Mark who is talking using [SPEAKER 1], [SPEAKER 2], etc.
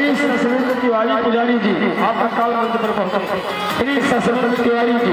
[SPEAKER 1] श्री सशविंद्र तिवारी पुजारी जी आपका काल मंत्र पर श्री सशविंद्र तिवारी जी